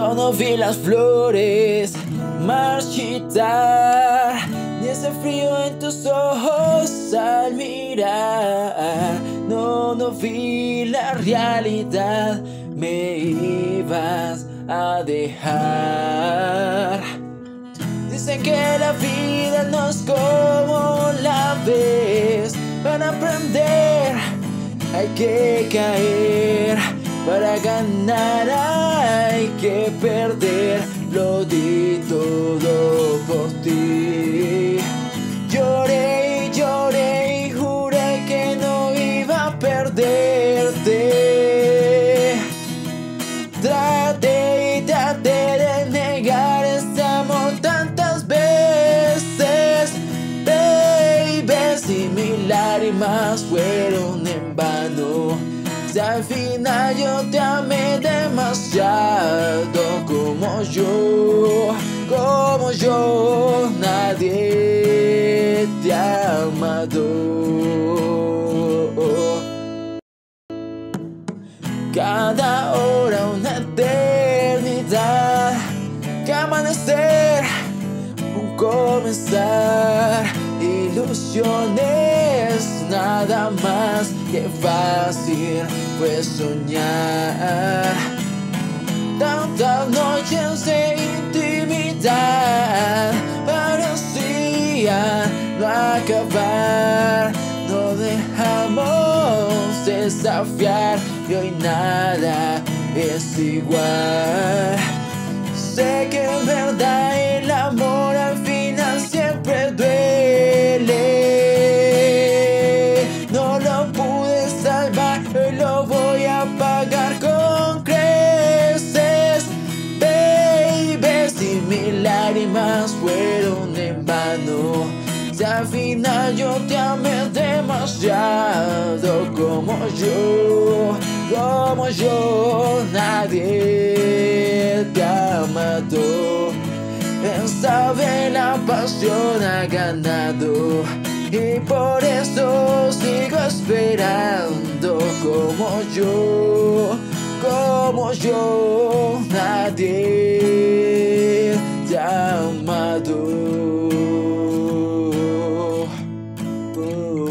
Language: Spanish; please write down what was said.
Yo no vi las flores marchitar, ni ese frío en tus ojos al mirar. No, no vi la realidad, me ibas a dejar. Dicen que la vida no es como la ves, van a aprender, hay que caer para ganar hay que perder, lo di todo por ti. Lloré y lloré y juré que no iba a perderte. Traté y traté de negar este amor tantas veces, baby, si mil lágrimas fueron en vano. Al final yo te amé demasiado como yo, como yo, nadie te ha amado. Cada hora una eternidad, que amanecer, un comenzar, ilusiones, nada más que fácil fue soñar. Tantas noches de intimidad parecían no acabar, no dejamos desafiar y hoy nada es igual. Lágrimas fueron en vano. Si al final yo te amé demasiado como yo, como yo, nadie te amado. Esta la pasión ha ganado y por eso sigo esperando como yo, como yo, nadie Oh.